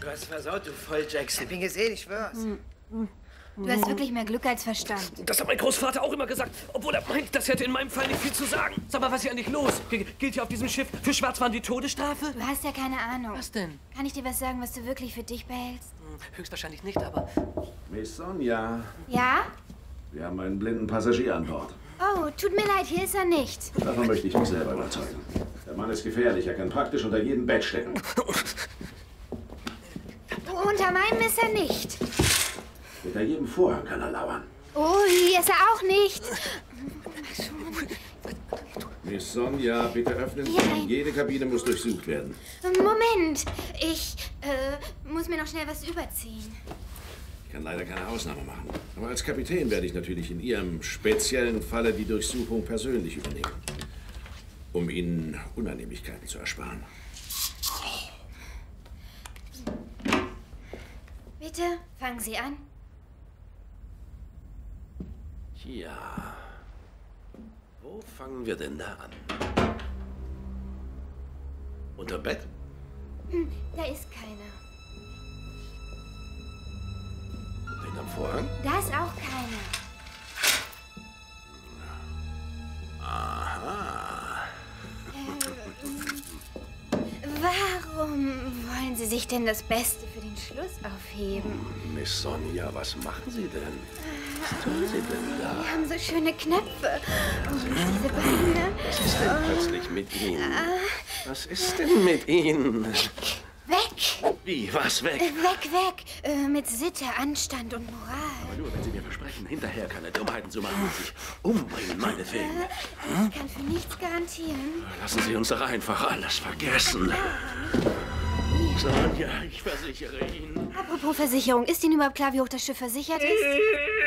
Du hast versaut, du Volljackson. Ich bin gesehen, ich schwör's. Du hast wirklich mehr Glück als Verstand. Das hat mein Großvater auch immer gesagt, obwohl er meint, das hätte in meinem Fall nicht viel zu sagen. Sag mal, was ist hier eigentlich los? G gilt hier auf diesem Schiff für Schwarzfahren die Todesstrafe? Du hast ja keine Ahnung. Was denn? Kann ich dir was sagen, was du wirklich für dich behältst? Hm, höchstwahrscheinlich nicht, aber... Miss Sonja, Ja? wir haben einen blinden Passagier an Bord. Oh, tut mir leid, hier ist er nicht. Davon möchte ich mich selber überzeugen. Der Mann ist gefährlich, er kann praktisch unter jedem Bett stecken. Unter meinem ist er nicht. Hinter jedem Vorhang kann er lauern. Oh, hier ist er auch nicht. Miss Sonja, bitte öffnen Sie. Nein. Jede Kabine muss durchsucht werden. Moment, ich äh, muss mir noch schnell was überziehen. Ich kann leider keine Ausnahme machen. Aber als Kapitän werde ich natürlich in Ihrem speziellen Falle die Durchsuchung persönlich übernehmen. Um Ihnen Unannehmlichkeiten zu ersparen. Bitte, fangen Sie an. Ja. Wo fangen wir denn da an? Unter Bett? Hm, da ist keiner. Und hinterm Vorhang? Da ist auch keiner. Warum wollen Sie sich denn das Beste für den Schluss aufheben? Miss Sonja, was machen Sie denn? Was tun Sie denn da? Sie haben so schöne Knöpfe. Und diese Beine. Was ist denn plötzlich mit Ihnen? Was ist denn mit Ihnen? Weg! Wie, was weg? Weg, weg! Äh, mit Sitte, Anstand und Moral. Aber nur, wenn Sie mir versprechen, hinterher keine Dummheiten zu machen und sich umbringen, meinetwegen. Ich kann für nichts garantieren. Lassen Sie uns doch einfach alles vergessen. Sonja, ich versichere Ihnen. Apropos Versicherung, ist Ihnen überhaupt klar, wie hoch das Schiff versichert ist?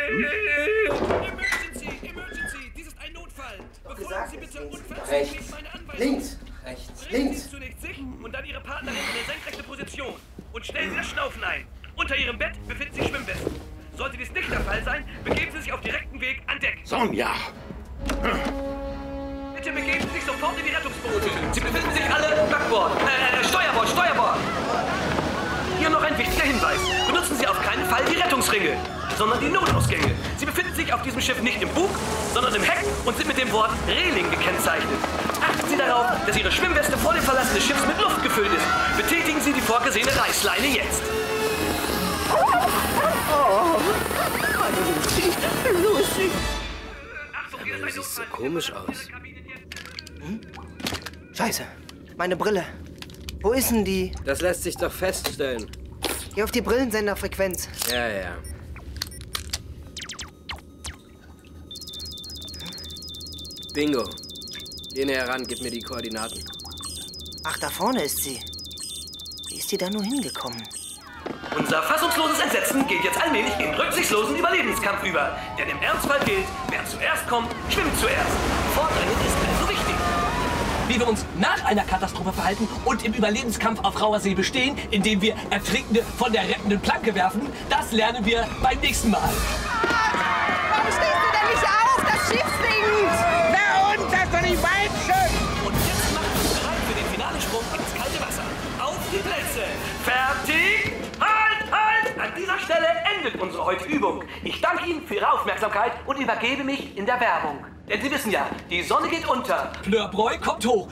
Emergency, Emergency, dies ist ein Notfall. Befolgen Sie bitte unverzüglich Rechts. meine Anweisungen. Links. Rechts. Drehen Sie Links. zunächst sich und dann Ihre Partnerin in eine senkrechte Position. Und stellen Sie das Schnaufen ein. Unter Ihrem Bett befinden sich Schwimmwesten. Sollte dies nicht der Fall sein, begeben Sie sich auf direktem Weg an Deck. Sonja! Bitte begeben Sie sich sofort in die Rettungsboote. Sie befinden sich alle Backbord. Äh, Steuerbord, Steuerbord. Hier noch ein wichtiger Hinweis. Benutzen Sie auf keinen Fall die Rettungsringe, sondern die Notausgänge. Sie befinden sich auf diesem Schiff nicht im Bug, sondern im Heck und sind mit dem Wort Reling gekennzeichnet. Achten Sie darauf, dass Ihre Schwimmweste vor dem Verlassen des Schiffs mit Luft gefüllt ist. Betätigen Sie die vorgesehene Reißleine jetzt. Du siehst so komisch aus. Hm? Scheiße. Meine Brille. Wo ist denn die? Das lässt sich doch feststellen. Geh auf die Brillensenderfrequenz. Ja, ja. Bingo. Geh näher ran, gib mir die Koordinaten. Ach, da vorne ist sie. Wie ist die da nur hingekommen? Unser fassungsloses Entsetzen geht jetzt allmählich in rücksichtslosen Überlebenskampf über. Denn im Ernstfall gilt, wer zuerst kommt, schwimmt zuerst. Vordringen ist also wichtig. Wie wir uns nach einer Katastrophe verhalten und im Überlebenskampf auf rauer See bestehen, indem wir Ertrinkende von der rettenden Planke werfen, das lernen wir beim nächsten Mal. Warum stehst du denn nicht auf? Das Schiff sinkt! Na und, das ist doch nicht weit unsere heutige Übung. Ich danke Ihnen für Ihre Aufmerksamkeit und übergebe mich in der Werbung. Denn Sie wissen ja, die Sonne geht unter. Fleur Breu kommt hoch.